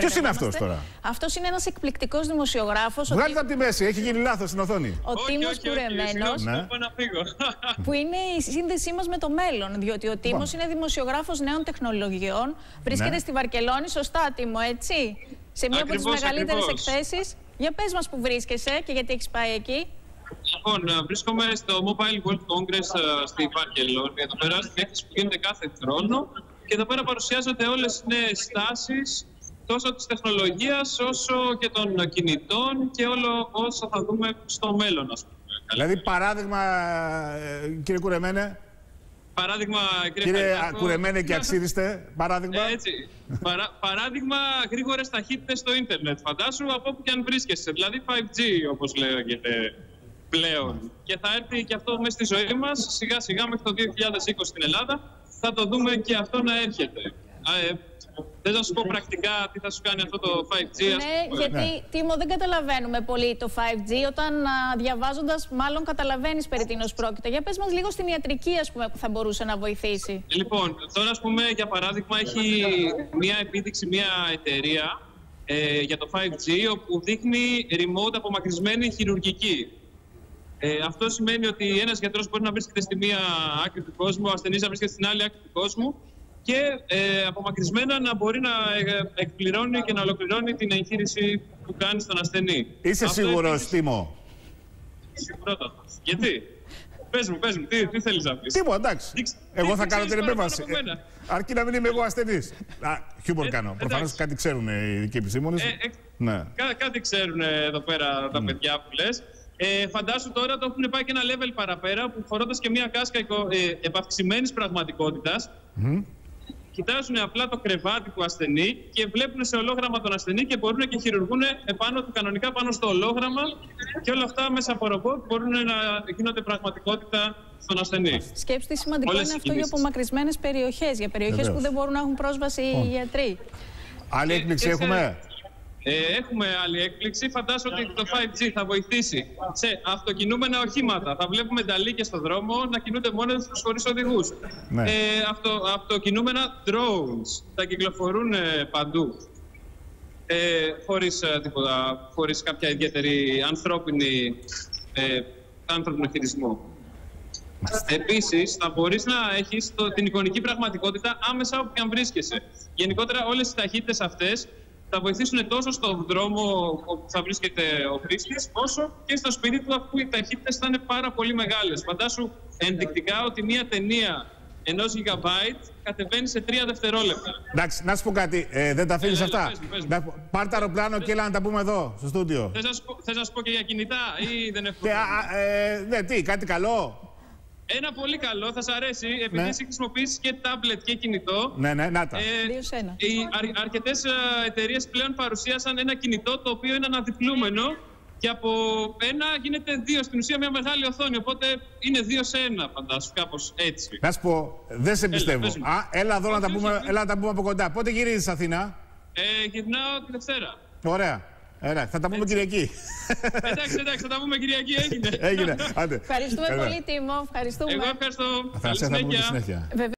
Ποιος είναι αυτός Μπερδευόμαστε. τώρα; Αυτός είναι ένας εκπληκτικός δημοσιογράφος, ο, Βγάλτε από τη μέση, έχει γίνει λάθος στην οθόνη. ο Τίμος Κουρεμένος, Ναι. Ναι. να φύγω. που είναι η σύνδεσή μας με το μέλλον. Διότι ο Τίμος είναι δημοσιογράφος νέων τεχνολογιών. Βρίσκεται Ναι. στη Βαρκελόνη, σωστά Τίμο, έτσι; Σε μία από τις Ακριβώς, μεγαλύτερες ακριβώς. εκθέσεις. Για πες μας που βρίσκεσαι και γιατί έχεις πάει εκεί. Λοιπόν, ε, βρίσκομαι στο Mobile World Congress ε, στη Βαρκελόνη. Εδώ πέρα στην έκθεση που γίνεται κάθε χρόνο. Και εδώ πέρα παρουσιάζονται όλες τι νέες τάσει τόσο της τεχνολογίας όσο και των κινητών και όλο όσο θα δούμε στο μέλλον, ας πούμε. Δηλαδή, παράδειγμα, ε, κύριε Κουρεμένε, Παράδειγμα, κύριε, κύριε Χαριτάκο, Κουρεμένε και αξίριστε, παράδειγμα. Ε, Έτσι. Παρά, παράδειγμα, γρήγορες ταχύτητες στο ίντερνετ. Φαντάσου από όπου και αν βρίσκεσαι. Δηλαδή 5G, όπως λέγεται πλέον. Και θα έρθει και αυτό μέσα στη ζωή μας σιγά σιγά μέχρι το 2020 στην Ελλάδα. Θα το δούμε και αυτό να έρχεται. Α, ε, δεν θα σου πω πρακτικά τι θα σου κάνει αυτό το 5G. ας Ναι, πούμε. γιατί Τίμο δεν καταλαβαίνουμε πολύ το 5G. Όταν διαβάζοντας, μάλλον καταλαβαίνεις περί τίνος πρόκειται. Για πες μας λίγο στην ιατρική, ας πούμε, που θα μπορούσε να βοηθήσει. Λοιπόν, τώρα ας πούμε για παράδειγμα έχει μια επίδειξη μια εταιρεία ε, για το 5G όπου δείχνει remote απομακρυσμένη χειρουργική. Ε, αυτό σημαίνει ότι ένας γιατρός μπορεί να βρίσκεται στη μία άκρη του κόσμου, ο ασθενής να βρίσκεται στην άλλη άκρη του κόσμου και ε, απομακρυσμένα να μπορεί να ε, εκπληρώνει και να ολοκληρώνει την εγχείρηση που κάνει στον ασθενή. Είσαι Αυτό σίγουρος, επίσης- Τίμο. Σιγουρότατος. Γιατί; Πες μου, πες μου, τι, τι θέλεις να πεις; Τίμο, εντάξει. Δείξε- Εγώ τι- θα τι κάνω την ξέρεις επέμβαση. παραπάνω από Ε, μένα. Αρκεί να μην είμαι εγώ ασθενής. Χιούμορ Ε, κάνω. εντάξει. Προφανώς κάτι ξέρουν οι ειδικοί επιστήμονε. Ε, ε, Ναι. Κά, κάτι ξέρουν ε, εδώ πέρα τα παιδιά που λες. Ε, φαντάσου τώρα το έχουν πάει και ένα level παραπέρα που φορώντας και μια κάσκα εικο- ε, επαυξημένης πραγματικότητας κοιτάζουν απλά το κρεβάτι του ασθενή και βλέπουν σε ολόγραμμα τον ασθενή και μπορούν και χειρουργούν επάνω του κανονικά πάνω στο ολόγραμμα και όλα αυτά μέσα από ρομπότ μπορούν να γίνονται πραγματικότητα στον ασθενή. Σκέψτε τι σημαντικό Όλες είναι οι αυτό για κινήσεις. απομακρυσμένες περιοχές. Για περιοχές Βεβαίως. που δεν μπορούν να έχουν πρόσβαση οι γιατροί. Άλλη Και- έκπληξη και σε- έχουμε; Ε, έχουμε άλλη έκπληξη. Φαντάζομαι ότι το 5G θα βοηθήσει σε αυτοκινούμενα οχήματα. Θα βλέπουμε νταλίκες στον δρόμο να κινούνται μόνοι τους χωρίς οδηγούς. Ναι. Ε, αυτο, αυτοκινούμενα drones θα κυκλοφορούν ε, παντού. Ε, χωρίς, ε, τίποτα, χωρίς κάποια ιδιαίτερη ανθρώπινη, ε, ανθρώπινο χειρισμό. Επίσης, θα μπορείς να έχεις την εικονική πραγματικότητα άμεσα όπου και αν βρίσκεσαι. Γενικότερα, όλες οι ταχύτητες αυτές θα βοηθήσουν τόσο στον δρόμο όπου θα βρίσκεται ο χρήστης, όσο και στο σπίτι του, αφού οι ταχύτητες θα είναι πάρα πολύ μεγάλες. Φαντάσου ενδεικτικά ότι μία ταινία ενός gigabyte κατεβαίνει σε τρία δευτερόλεπτα. Εντάξει, να σου πω κάτι. Ε, δεν τα αφήνεις Έλα, αυτά; πες μου, πες μου. Να σου πω, Πάρ' τα αεροπλάνο και έλα να τα πούμε εδώ, στο στούντιο. Θες να, σου πω- θες να σου πω και για κινητά, ή δεν έχω. Και, α, ε, ναι, τι, κάτι καλό; Ένα πολύ καλό, θα σα αρέσει, επειδή Ναι. εσύ χρησιμοποιήσει και τάμπλετ και κινητό. Ναι, ναι, να τα. Ε, Δύο σε ένα. οι αρ, αρκετές εταιρείες πλέον παρουσίασαν ένα κινητό το οποίο είναι αναδιπλούμενο και από ένα γίνεται δύο στην ουσία μια μεγάλη οθόνη. Οπότε είναι δύο σε ένα, φαντάσου, κάπως έτσι. Να σου πω, δεν σε πιστεύω. πες μου. Α, έλα εδώ να τα, Όχι, πούμε, όχι. έλα να τα πούμε από κοντά. Πότε γυρίζεις Αθήνα; Ε, γυρνάω τη Δευτέρα. Ωραία. Ωραία. Θα τα πούμε Κυριακή. εντάξει, εντάξει, θα τα πούμε Κυριακή, έγινε. Έγινε. Άντε. Ευχαριστούμε Έλα. πολύ, Τίμο. Ευχαριστούμε. Εγώ ευχαριστώ. Θα Καλή σε θα πούμε και Ε, συνέχεια. συνέχεια. Βεβαίως.